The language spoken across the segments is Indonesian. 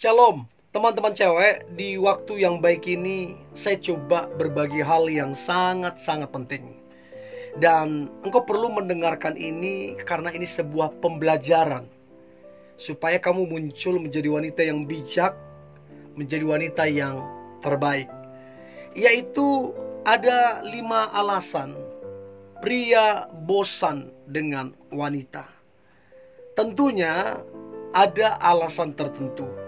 Shalom, teman-teman cewek. Di waktu yang baik ini, saya coba berbagi hal yang sangat-sangat penting. Dan engkau perlu mendengarkan ini karena ini sebuah pembelajaran. Supaya kamu muncul menjadi wanita yang bijak, menjadi wanita yang terbaik. Yaitu ada lima alasan pria bosan dengan wanita. Tentunya ada alasan tertentu.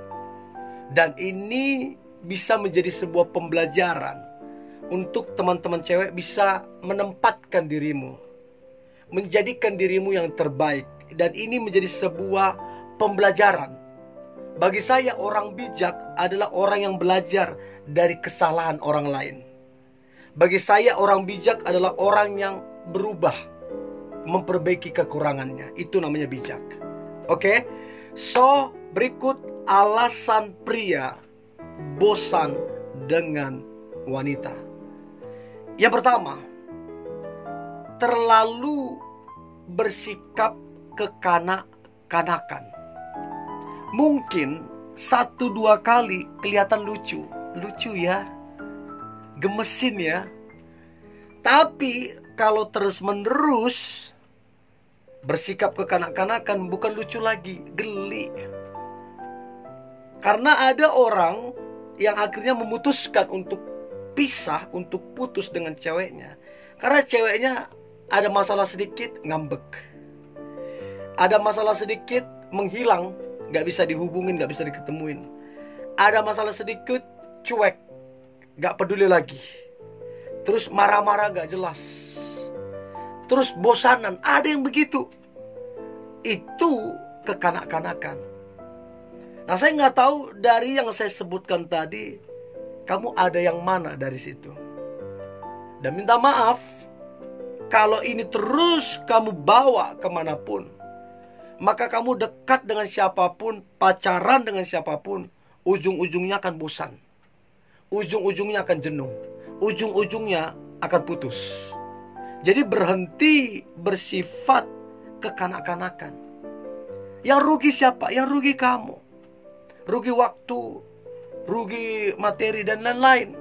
Dan ini bisa menjadi sebuah pembelajaran untuk teman-teman cewek bisa menempatkan dirimu, menjadikan dirimu yang terbaik, dan ini menjadi sebuah pembelajaran. Bagi saya, orang bijak adalah orang yang belajar dari kesalahan orang lain. Bagi saya, orang bijak adalah orang yang berubah, memperbaiki kekurangannya. Itu namanya bijak. Oke, so berikut alasan pria bosan dengan wanita. Yang pertama, terlalu bersikap kekanak-kanakan. Mungkin satu dua kali kelihatan lucu, lucu ya, gemesin ya. Tapi kalau terus-menerus bersikap kekanak-kanakan bukan lucu lagi, geli. Karena ada orang yang akhirnya memutuskan untuk pisah, untuk putus dengan ceweknya. Karena ceweknya ada masalah sedikit ngambek. Ada masalah sedikit menghilang, gak bisa dihubungin, gak bisa diketemuin. Ada masalah sedikit cuek, gak peduli lagi. Terus marah-marah gak jelas. Terus bosanan, ada yang begitu. Itu kekanak-kanakan. Nah saya nggak tahu dari yang saya sebutkan tadi Kamu ada yang mana dari situ? Dan minta maaf Kalau ini terus kamu bawa ke mana pun Maka kamu dekat dengan siapa pun Pacaran dengan siapa pun Ujung-ujungnya akan bosan. Ujung-ujungnya akan jenuh. Ujung-ujungnya akan putus. Jadi berhenti bersifat kekanak-kanakan. Yang rugi siapa? Yang rugi kamu rugi waktu, rugi materi dan lain-lain.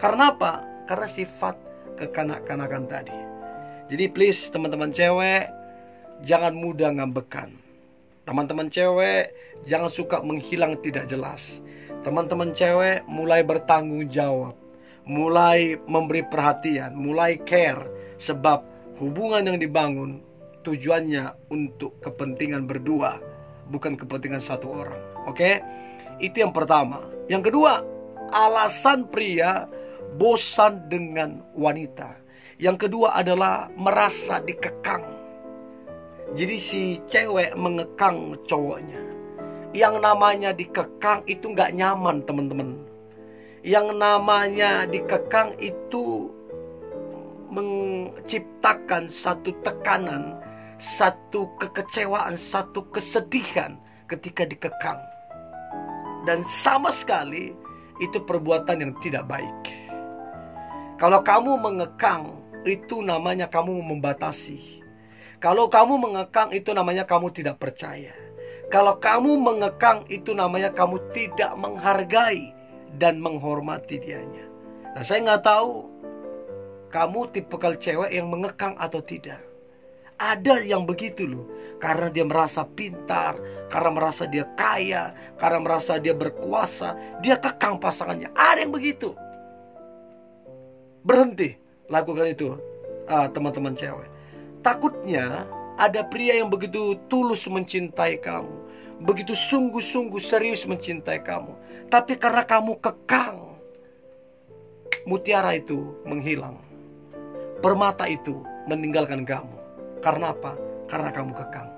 Karena apa? Karena sifat kekanak-kanakan tadi. Jadi please teman-teman cewek jangan mudah ngambekan. Teman-teman cewek jangan suka menghilang tidak jelas. Teman-teman cewek mulai bertanggung jawab, mulai memberi perhatian, mulai care sebab hubungan yang dibangun tujuannya untuk kepentingan berdua, bukan kepentingan satu orang. Oke, itu yang pertama. Yang kedua, alasan pria bosan dengan wanita. Yang kedua adalah merasa dikekang. Jadi si cewek mengekang cowoknya. Yang namanya dikekang itu nggak nyaman teman-teman. Yang namanya dikekang itu menciptakan satu tekanan, satu kekecewaan, satu kesedihan ketika dikekang. Dan sama sekali itu perbuatan yang tidak baik. Kalau kamu mengekang, itu namanya kamu membatasi. Kalau kamu mengekang, itu namanya kamu tidak percaya. Kalau kamu mengekang, itu namanya kamu tidak menghargai dan menghormati dianya. Nah, saya nggak tahu kamu tipe cewek yang mengekang atau tidak. Ada yang begitu loh. Karena dia merasa pintar Karena merasa dia kaya Karena merasa dia berkuasa Dia kekang pasangannya. Ada yang begitu. Berhenti Lakukan itu ah, Teman-teman cewek. Takutnya ada pria yang begitu tulus mencintai kamu Begitu sungguh-sungguh serius mencintai kamu. Tapi karena kamu kekang Mutiara itu menghilang. Permata itu meninggalkan kamu karena apa? Karena kamu kekang.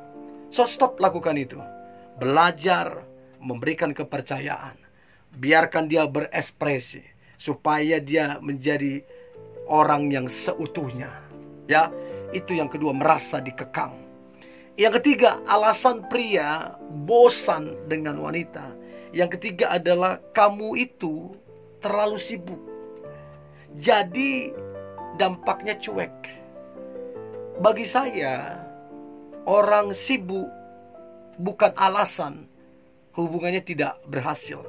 So stop lakukan itu. Belajar memberikan kepercayaan. Biarkan dia berekspresi supaya dia menjadi orang yang seutuhnya. Ya, itu yang kedua merasa dikekang. Yang ketiga, alasan pria bosan dengan wanita. Yang ketiga adalah kamu itu terlalu sibuk. Jadi dampaknya cuek bagi saya, orang sibuk bukan alasan hubungannya tidak berhasil.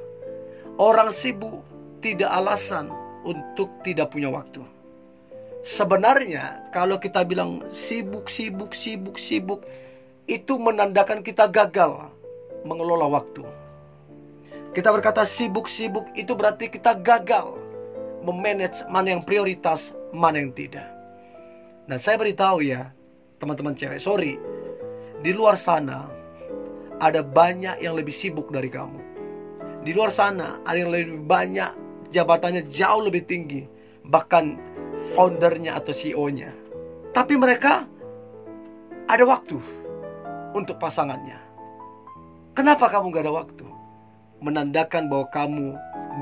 Orang sibuk tidak alasan untuk tidak punya waktu. Sebenarnya kalau kita bilang sibuk, sibuk, sibuk, sibuk, itu menandakan kita gagal mengelola waktu. Kita berkata sibuk-sibuk itu berarti kita gagal memanage mana yang prioritas, mana yang tidak. Nah, saya beritahu ya, teman-teman cewek, sorry. Di luar sana ada banyak yang lebih sibuk dari kamu. Di luar sana ada yang lebih banyak jabatannya jauh lebih tinggi, bahkan foundernya atau CEO-nya. Tapi mereka ada waktu untuk pasangannya. Kenapa kamu gak ada waktu? Menandakan bahwa kamu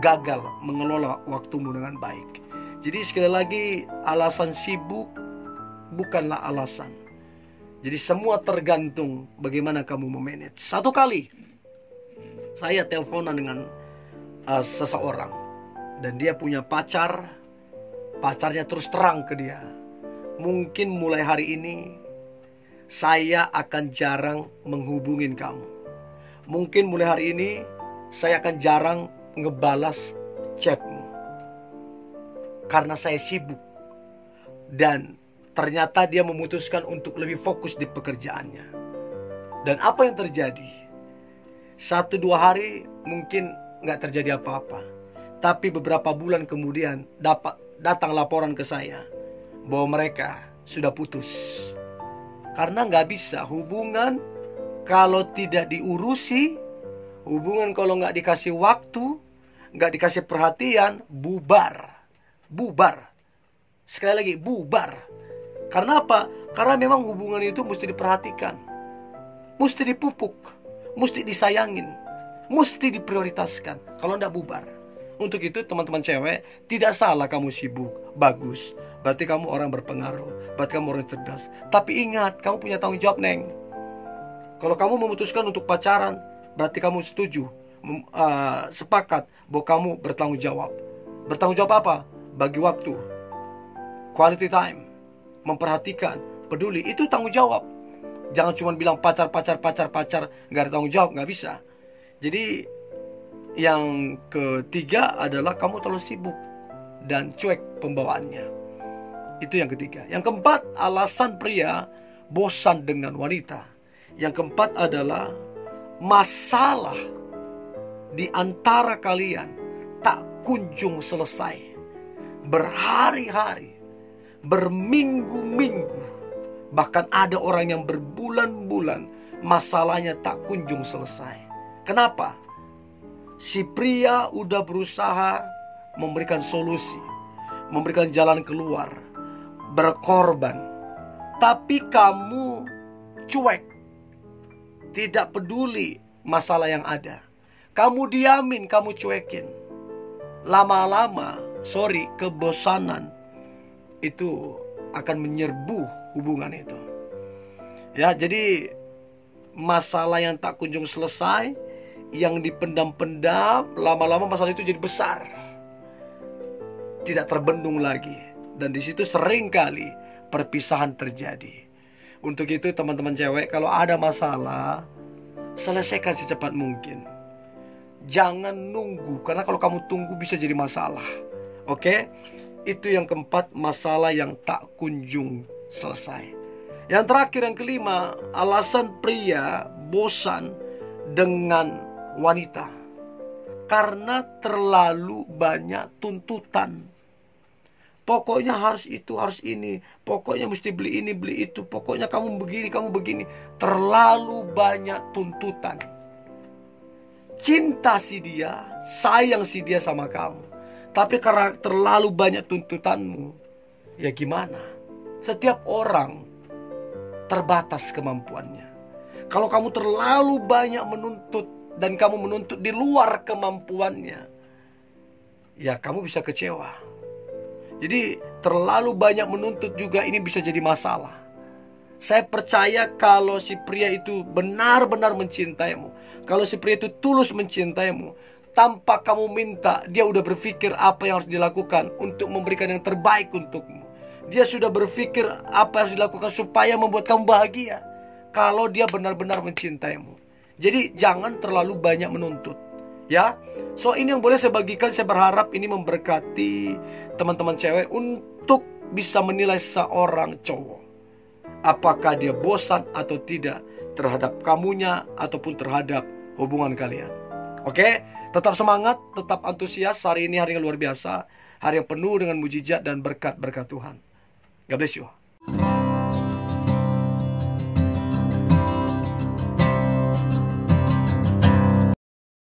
gagal mengelola waktumu dengan baik. Jadi sekali lagi alasan sibuk bukanlah alasan. Jadi semua tergantung bagaimana kamu memanage. Satu kali saya teleponan dengan uh, seseorang dan dia punya pacar, pacarnya terus terang ke dia. Mungkin mulai hari ini saya akan jarang menghubungin kamu. Mungkin mulai hari ini saya akan jarang ngebalas chatmu. Karena saya sibuk. Dan ternyata dia memutuskan untuk lebih fokus di pekerjaannya. Dan apa yang terjadi? Satu dua hari mungkin nggak terjadi apa-apa. Tapi beberapa bulan kemudian dapat datang laporan ke saya bahwa mereka sudah putus. Karena nggak bisa hubungan kalau tidak diurusi, hubungan kalau nggak dikasih waktu, nggak dikasih perhatian, bubar, bubar. Sekali lagi bubar. Karena apa? Karena memang hubungan itu mesti diperhatikan, mesti dipupuk, mesti disayangin, mesti diprioritaskan. Kalau nggak bubar. Untuk itu teman-teman cewek, tidak salah kamu sibuk, bagus. Berarti kamu orang berpengaruh, berarti kamu orang cerdas. Tapi ingat, kamu punya tanggung jawab, Neng. Kalau kamu memutuskan untuk pacaran, berarti kamu setuju, uh, sepakat bahwa kamu bertanggung jawab. Bertanggung jawab apa? Bagi waktu, quality time, memperhatikan, peduli, itu tanggung jawab. Jangan cuma bilang pacar, pacar, pacar, pacar, nggak ada tanggung jawab, nggak bisa. Jadi yang ketiga adalah kamu terlalu sibuk dan cuek pembawaannya. Itu yang ketiga. Yang keempat, alasan pria bosan dengan wanita. Yang keempat adalah masalah di antara kalian tak kunjung selesai. Berhari-hari, berminggu-minggu, bahkan ada orang yang berbulan-bulan masalahnya tak kunjung selesai. Kenapa? Si pria udah berusaha memberikan solusi, memberikan jalan keluar, berkorban, tapi kamu cuek, tidak peduli masalah yang ada. Kamu diamin, kamu cuekin. Lama-lama, sorry, kebosanan itu akan menyerbu hubungan itu. Ya, jadi masalah yang tak kunjung selesai, yang dipendam-pendam, lama-lama masalah itu jadi besar. Tidak terbendung lagi dan di situ sering kali perpisahan terjadi. Untuk itu teman-teman cewek kalau ada masalah selesaikan secepat mungkin. Jangan nunggu karena kalau kamu tunggu bisa jadi masalah. Oke? Itu yang keempat masalah yang tak kunjung selesai. Yang terakhir yang kelima, alasan pria bosan dengan wanita karena terlalu banyak tuntutan Pokoknya harus itu, harus ini. Pokoknya mesti beli ini, beli itu. Pokoknya kamu begini, kamu begini. Terlalu banyak tuntutan. Cinta si dia, sayang si dia sama kamu. Tapi karena terlalu banyak tuntutanmu, ya gimana? Setiap orang terbatas kemampuannya. Kalau kamu terlalu banyak menuntut dan kamu menuntut di luar kemampuannya, ya kamu bisa kecewa jadi terlalu banyak menuntut juga ini bisa jadi masalah. Saya percaya kalau si pria itu benar-benar mencintaimu. Kalau si pria itu tulus mencintaimu. Tanpa kamu minta, dia udah berpikir apa yang harus dilakukan untuk memberikan yang terbaik untukmu. Dia sudah berpikir apa yang harus dilakukan supaya membuat kamu bahagia. Kalau dia benar-benar mencintaimu. Jadi jangan terlalu banyak menuntut. Ya, so ini yang boleh saya bagikan. Saya berharap ini memberkati teman-teman cewek untuk bisa menilai seorang cowok. Apakah dia bosan atau tidak terhadap kamunya ataupun terhadap hubungan kalian. Oke, tetap semangat, tetap antusias. Hari ini hari yang luar biasa, hari yang penuh dengan mujizat dan berkat-berkat Tuhan. God bless you.